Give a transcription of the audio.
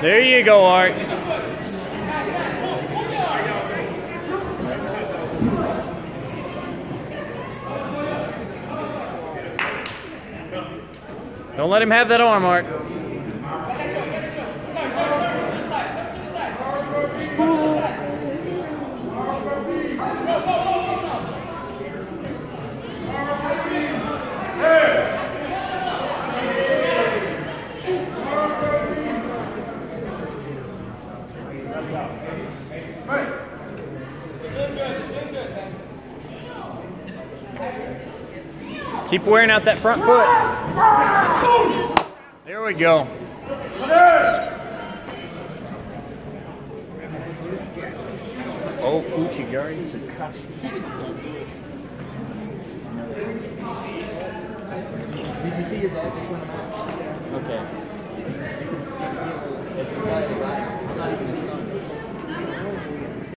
There you go, Art. Don't let him have that arm, Art. Keep wearing out that front foot. There we go. Oh, Uchigari Sakashi. Did you see his dad just went out? Okay. It's